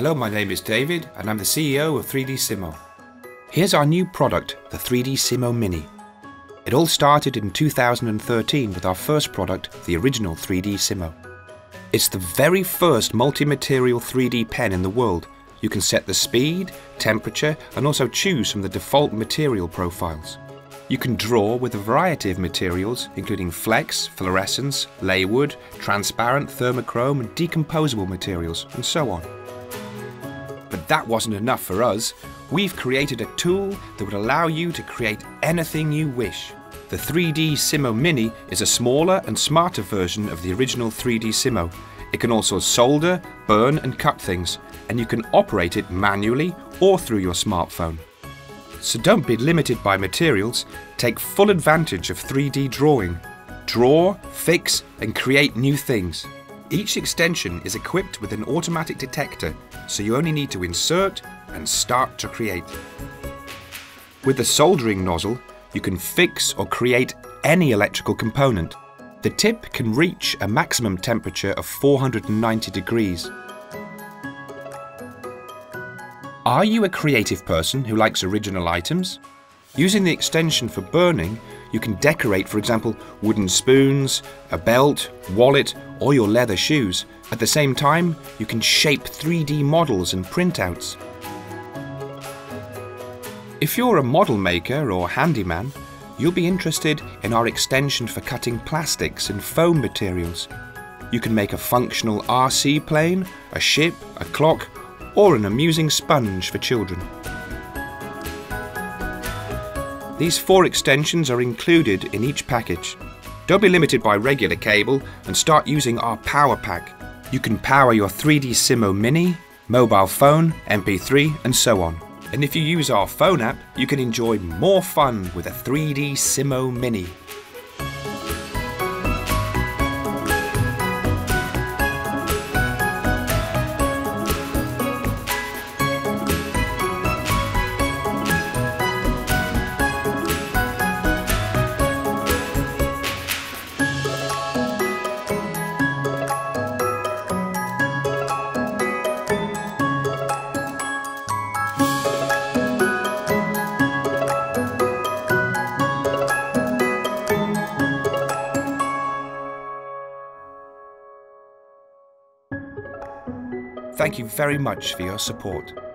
Hello, my name is David and I'm the CEO of 3Dsimo. Here's our new product, the 3Dsimo Mini. It all started in 2013 with our first product, the original 3Dsimo. It's the very first multi-material 3D pen in the world. You can set the speed, temperature and also choose from the default material profiles. You can draw with a variety of materials including flex, fluorescence, laywood, transparent, thermochrome and decomposable materials and so on. That wasn't enough for us. We've created a tool that would allow you to create anything you wish. The 3Dsimo Mini is a smaller and smarter version of the original 3Dsimo. It can also solder, burn and cut things, and you can operate it manually or through your smartphone. So don't be limited by materials, take full advantage of 3D drawing. Draw, fix and create new things. Each extension is equipped with an automatic detector, so you only need to insert and start to create. With the soldering nozzle, you can fix or create any electrical component. The tip can reach a maximum temperature of 490 degrees. Are you a creative person who likes original items? Using the extension for burning, you can decorate, for example, wooden spoons, a belt, wallet, or your leather shoes. At the same time, you can shape 3D models and printouts. If you're a model maker or handyman, you'll be interested in our extension for cutting plastics and foam materials. You can make a functional RC plane, a ship, a clock, or an amusing sponge for children. These four extensions are included in each package. Don't be limited by regular cable and start using our Power Pack. You can power your 3Dsimo Mini, mobile phone, MP3 and so on. And if you use our phone app, you can enjoy more fun with a 3Dsimo Mini. Thank you very much for your support.